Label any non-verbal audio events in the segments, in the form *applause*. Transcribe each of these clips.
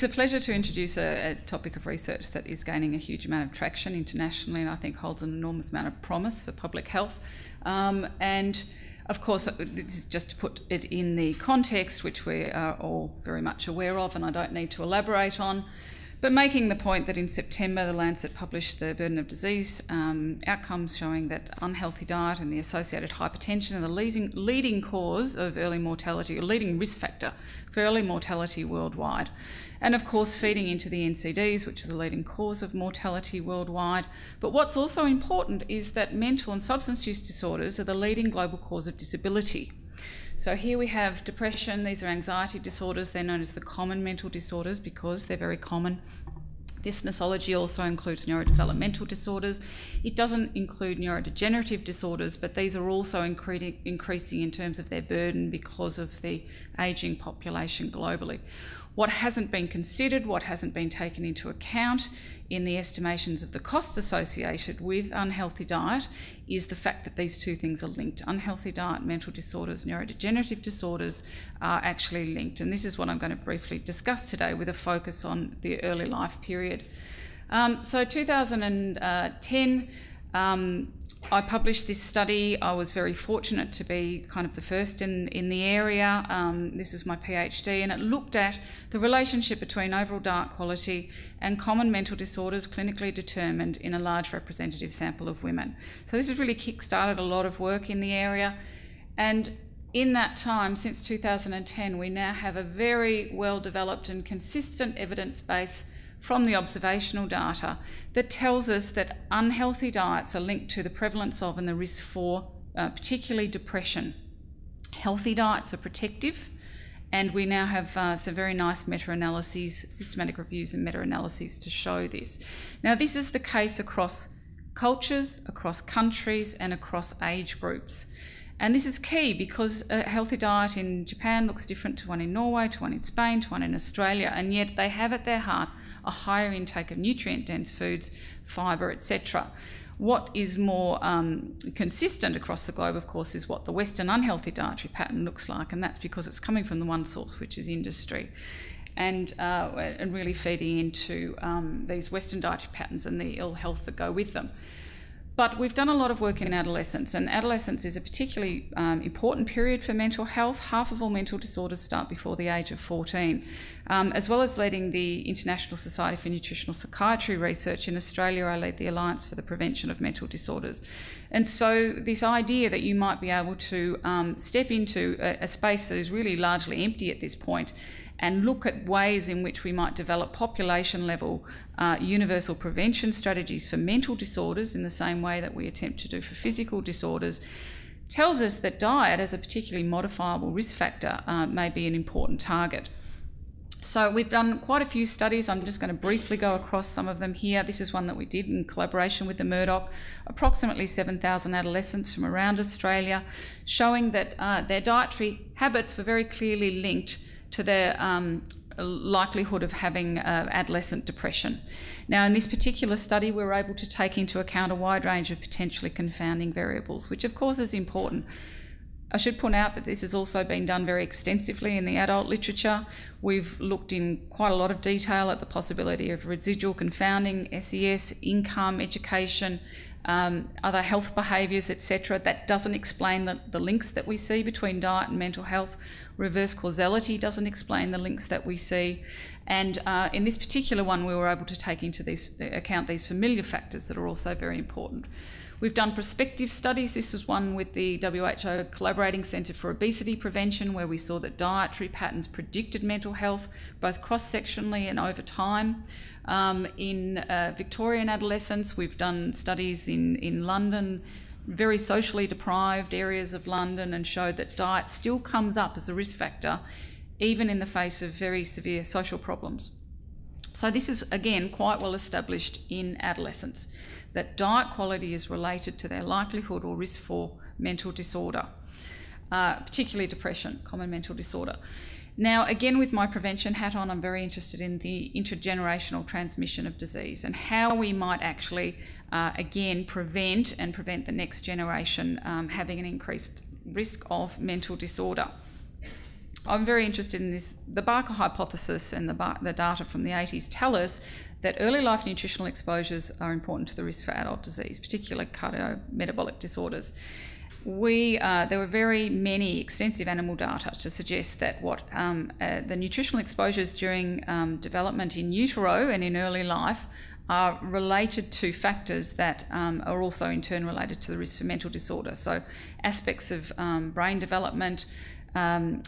It's a pleasure to introduce a, a, topic of research that is gaining a huge amount of traction internationally and I think holds an enormous amount of promise for public health. Um, and of course, this is just to put it in the context which we are all very much aware of and I don't need to elaborate on. But making the point that in September, the Lancet published the burden of disease um, outcomes showing that unhealthy diet and the associated hypertension are the leading, leading cause of early mortality, or leading risk factor for early mortality worldwide. And of course, feeding into the NCDs, which is the leading cause of mortality worldwide. But what's also important is that mental and substance use disorders are the leading global cause of disability. So here we have depression, these are anxiety disorders, they're known as the common mental disorders because they're very common. This nosology also includes neurodevelopmental disorders. It doesn't include neurodegenerative disorders, but these are also increasing in terms of their burden because of the ageing population globally. What hasn't been considered, what hasn't been taken into account in the estimations of the costs associated with unhealthy diet is the fact that these two things are linked. Unhealthy diet, mental disorders, neurodegenerative disorders are actually linked. And this is what I'm going to briefly discuss today with a focus on the early life period. Um, so 2010, um, I published this study. I was very fortunate to be kind of the first in, in the area. Um, this is my PhD, and it looked at the relationship between overall diet quality and common mental disorders clinically determined in a large representative sample of women. So, this has really kick started a lot of work in the area. And in that time, since 2010, we now have a very well developed and consistent evidence base from the observational data that tells us that unhealthy diets are linked to the prevalence of and the risk for uh, particularly depression. Healthy diets are protective, and we now have uh, some very nice meta analyses, systematic reviews, and meta analyses to show this. Now, this is the case across cultures, across countries, and across age groups. And this is key because a healthy diet in Japan looks different to one in Norway, to one in Spain, to one in Australia, and yet they have at their heart a higher intake of nutrient dense foods, fibre, etc. What is more um, consistent across the globe, of course, is what the Western unhealthy dietary pattern looks like, and that's because it's coming from the one source, which is industry. And, uh, and really feeding into um, these Western dietary patterns and the ill health that go with them. But we've done a lot of work in adolescence, and adolescence is a particularly um, important period for mental health. Half of all mental disorders start before the age of 14. Um, as well as leading the International Society for Nutritional Psychiatry research in Australia, I lead the Alliance for the Prevention of Mental Disorders. And so, this idea that you might be able to um, step into a, a space that is really largely empty at this point and look at ways in which we might develop population level uh, universal prevention strategies for mental disorders in the same way that we attempt to do for physical disorders tells us that diet as a particularly modifiable risk factor uh, may be an important target. So we've done quite a few studies. I'm just going to briefly go across some of them here. This is one that we did in collaboration with the Murdoch, approximately 7,000 adolescents from around Australia, showing that uh, their dietary habits were very clearly linked to their um, likelihood of having uh, adolescent depression. Now, in this particular study, we were able to take into account a wide range of potentially confounding variables, which of course is important. I should point out that this has also been done very extensively in the adult literature. We've looked in quite a lot of detail at the possibility of residual confounding, SES, income, education, um, other health behaviours, etc. That doesn't explain the, the links that we see between diet and mental health. Reverse causality doesn't explain the links that we see. And uh, in this particular one, we were able to take into account these familiar factors that are also very important. We've done prospective studies. This was one with the WHO Collaborating Centre for Obesity Prevention, where we saw that dietary patterns predicted mental health, both cross sectionally and over time. Um, in uh, Victorian adolescents, we've done studies in, in London, very socially deprived areas of London, and showed that diet still comes up as a risk factor, even in the face of very severe social problems. So, this is again quite well established in adolescents that diet quality is related to their likelihood or risk for mental disorder, uh, particularly depression, common mental disorder. Now, again, with my prevention hat on, I'm very interested in the intergenerational transmission of disease and how we might actually, uh, again, prevent and prevent the next generation um, having an increased risk of mental disorder. I'm very interested in this. The Barker hypothesis and the, Bar- the data from the 80s tell us that early life nutritional exposures are important to the risk for adult disease, particularly cardiometabolic disorders. We, uh, there were very many extensive animal data to suggest that what um, uh, the nutritional exposures during um, development in utero and in early life are related to factors that um, are also in turn related to the risk for mental disorder. So, aspects of um, brain development, um,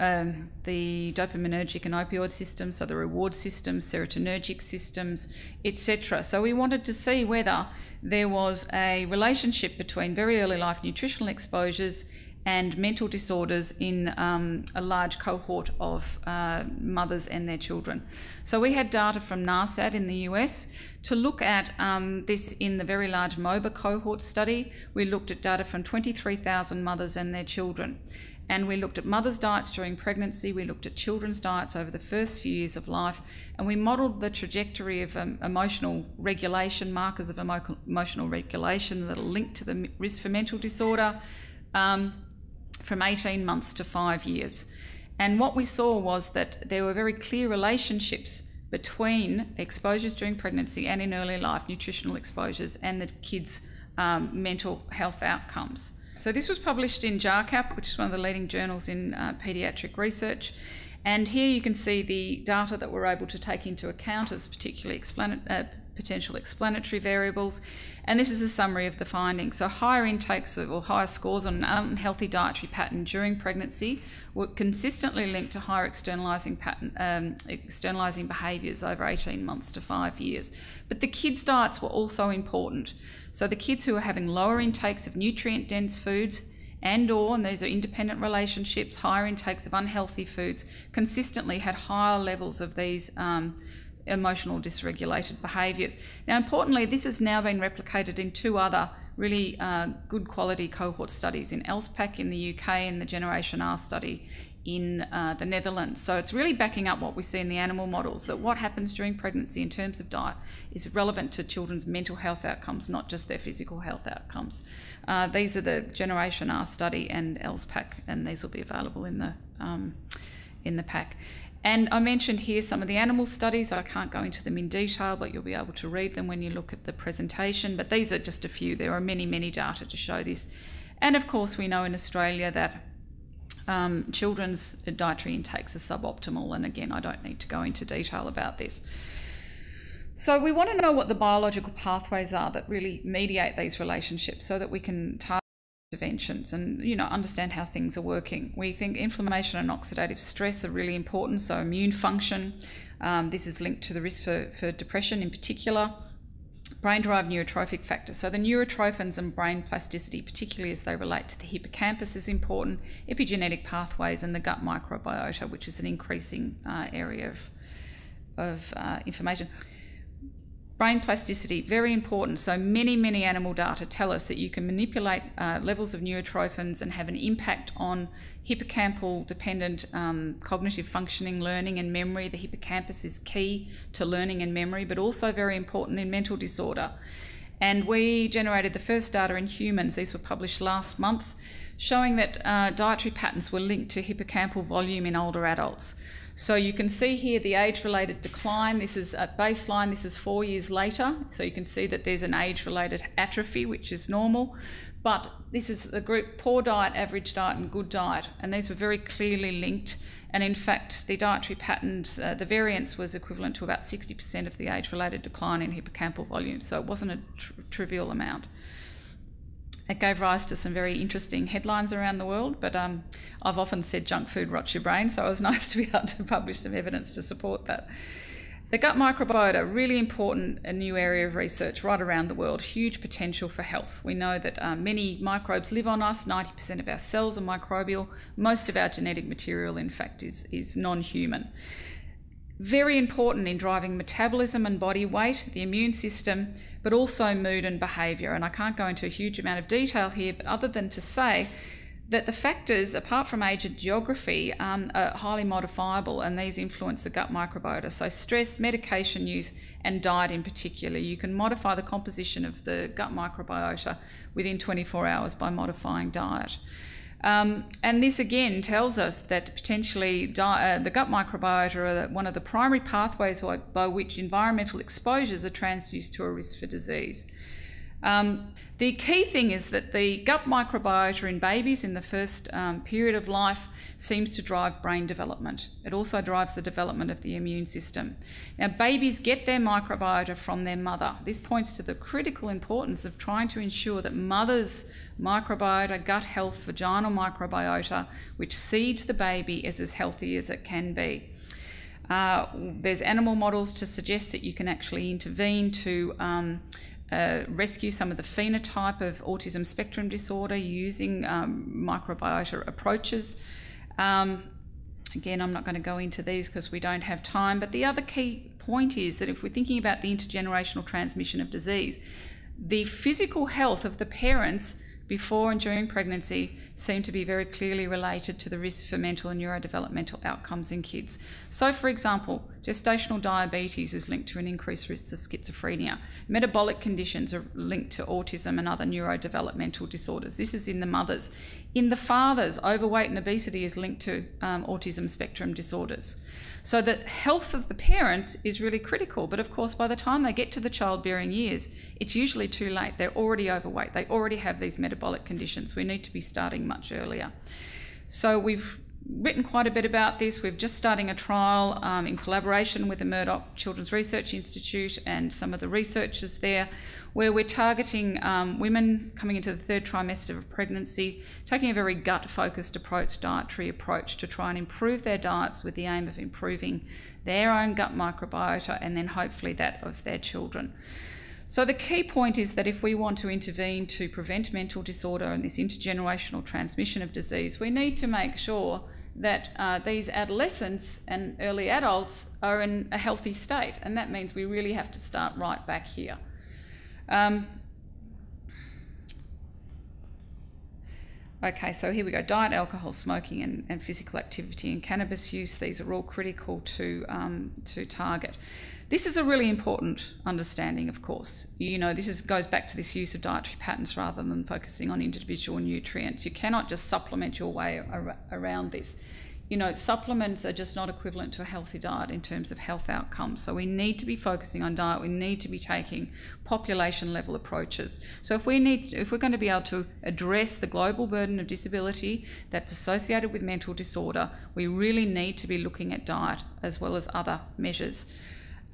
um, the dopaminergic and opioid systems, so the reward systems, serotonergic systems, etc. So we wanted to see whether there was a relationship between very early life nutritional exposures and mental disorders in um, a large cohort of uh, mothers and their children. So we had data from NARSAD in the US to look at um, this in the very large MOBA cohort study. We looked at data from 23,000 mothers and their children. And we looked at mothers' diets during pregnancy, we looked at children's diets over the first few years of life, and we modelled the trajectory of um, emotional regulation, markers of emo- emotional regulation that are linked to the risk for mental disorder um, from 18 months to five years. And what we saw was that there were very clear relationships between exposures during pregnancy and in early life, nutritional exposures, and the kids' um, mental health outcomes. So this was published in JAACAP, which is one of the leading journals in uh, paediatric research. And here you can see the data that we're able to take into account as particularly uh, potential explanatory variables. And this is a summary of the findings. So higher intakes of, or higher scores on an unhealthy dietary pattern during pregnancy were consistently linked to higher externalizing pattern, um, externalizing behaviours over 18 months to five years. But the kids' diets were also important. So the kids who are having lower intakes of nutrient-dense foods and or, and these are independent relationships, higher intakes of unhealthy foods, consistently had higher levels of these um, emotional dysregulated behaviours. Now, importantly, this has now been replicated in two other really uh, good quality cohort studies in ALSPAC in the UK and the Generation R study in uh, the Netherlands. So it's really backing up what we see in the animal models that what happens during pregnancy in terms of diet is relevant to children's mental health outcomes, not just their physical health outcomes. Uh, these are the Generation R study and ALSPAC, and these will be available in the um, in the pack. And I mentioned here some of the animal studies. I can't go into them in detail, but you'll be able to read them when you look at the presentation. But these are just a few. There are many, many data to show this. And of course, we know in Australia that um, children's dietary intakes are suboptimal. And again, I don't need to go into detail about this. So we want to know what the biological pathways are that really mediate these relationships so that we can target interventions and you know understand how things are working. We think inflammation and oxidative stress are really important. So immune function, um, this is linked to the risk for, for depression in particular. Brain-derived neurotrophic factors. So the neurotrophins and brain plasticity, particularly as they relate to the hippocampus, is important. Epigenetic pathways and the gut microbiota, which is an increasing uh, area of, of uh, information. Brain plasticity, very important. So many, many animal data tell us that you can manipulate uh, levels of neurotrophins and have an impact on hippocampal dependent um, cognitive functioning, learning and memory. The hippocampus is key to learning and memory, but also very important in mental disorder. And we generated the first data in humans, these were published last month, showing that uh, dietary patterns were linked to hippocampal volume in older adults. So you can see here the age-related decline. This is at baseline, this is four years later. So you can see that there's an age-related atrophy, which is normal. But this is the group poor diet, average diet, and good diet. And these were very clearly linked. And in fact, the dietary patterns, uh, the variance was equivalent to about 60% of the age-related decline in hippocampal volume. So it wasn't a tr trivial amount it gave rise to some very interesting headlines around the world. But um, I've often said junk food rots your brain, so it was *laughs* nice to be able to publish some evidence to support that. The gut microbiota, really important, a new area of research right around the world, huge potential for health. We know that um, many microbes live on us, 90% of our cells are microbial, most of our genetic material, in fact, is, is non human very important in driving metabolism and body weight, the immune system, but also mood and behaviour. And I can't go into a huge amount of detail here, but other than to say that the factors, apart from age and geography, um, are highly modifiable and these influence the gut microbiota. So, stress, medication use, and diet in particular. You can modify the composition of the gut microbiota within 24 hours by modifying diet. Um, and this again tells us that potentially uh, the gut microbiota are one of the primary pathways by, by which environmental exposures are transduced to a risk for disease. Um, the key thing is that the gut microbiota in babies in the first um, period of life seems to drive brain development. It also drives the development of the immune system. Now, babies get their microbiota from their mother. This points to the critical importance of trying to ensure that mother's microbiota, gut health, vaginal microbiota, which seeds the baby, is as healthy as it can be. Uh, there's animal models to suggest that you can actually intervene to um, uh, rescue some of the phenotype of autism spectrum disorder using um, microbiota approaches. Um, again, I'm not going to go into these because we don't have time, but the other key point is that if we're thinking about the intergenerational transmission of disease, the physical health of the parents before and during pregnancy seem to be very clearly related to the risk for mental and neurodevelopmental outcomes in kids. So, for example, gestational diabetes is linked to an increased risk of schizophrenia. Metabolic conditions are linked to autism and other neurodevelopmental disorders. This is in the mothers. In the fathers, overweight and obesity is linked to um, autism spectrum disorders. So the health of the parents is really critical. But of course, by the time they get to the childbearing years, it's usually too late. They're already overweight. They already have these metabolic conditions. We need to be starting much earlier. So we've written quite a bit about this. We're just starting a trial um, in collaboration with the Murdoch Children's Research Institute and some of the researchers there, where we're targeting um, women coming into the third trimester of pregnancy, taking a very gut focused approach, dietary approach, to try and improve their diets with the aim of improving their own gut microbiota and then hopefully that of their children. So, the key point is that if we want to intervene to prevent mental disorder and this intergenerational transmission of disease, we need to make sure that uh, these adolescents and early adults are in a healthy state, and that means we really have to start right back here. Um, okay, so here we go diet, alcohol, smoking, and, and, physical activity and cannabis use. These are all critical to, um, to target. This is a really important understanding, of course. You know, this is, goes back to this use of dietary patterns rather than focusing on individual nutrients. You cannot just supplement your way ar- around this. You know, supplements are just not equivalent to a healthy diet in terms of health outcomes. So we need to be focusing on diet. We need to be taking population level approaches. So if we need, if we're going to be able to address the global burden of disability that's associated with mental disorder, we really need to be looking at diet as well as other measures.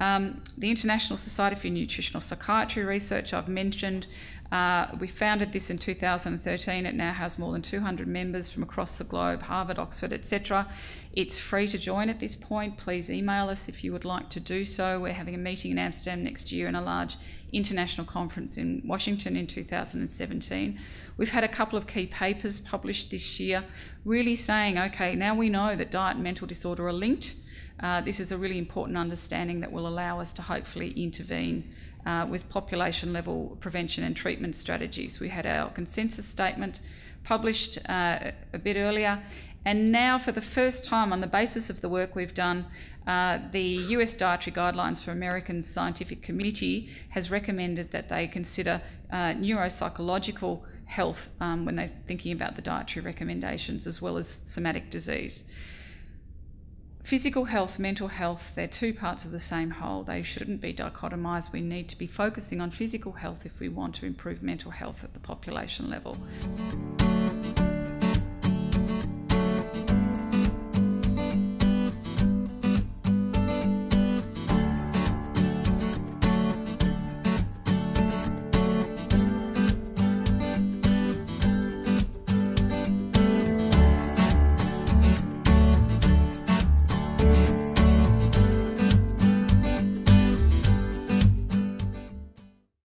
Um, the International Society for Nutritional Psychiatry Research, I've mentioned, uh, we founded this in 2013. It now has more than 200 members from across the globe, Harvard, Oxford, etc. It's free to join at this point. Please email us if you would like to do so. We're having a meeting in Amsterdam next year and a large international conference in Washington in 2017. We've had a couple of key papers published this year, really saying, okay, now we know that diet and mental disorder are linked. Uh, this is a really important understanding that will allow us to hopefully intervene uh, with population level prevention and treatment strategies. We had our consensus statement published uh, a bit earlier, and now, for the first time, on the basis of the work we've done, uh, the US Dietary Guidelines for Americans Scientific Committee has recommended that they consider uh, neuropsychological health um, when they're thinking about the dietary recommendations as well as somatic disease. Physical health, mental health, they're two parts of the same whole. They shouldn't be dichotomised. We need to be focusing on physical health if we want to improve mental health at the population level.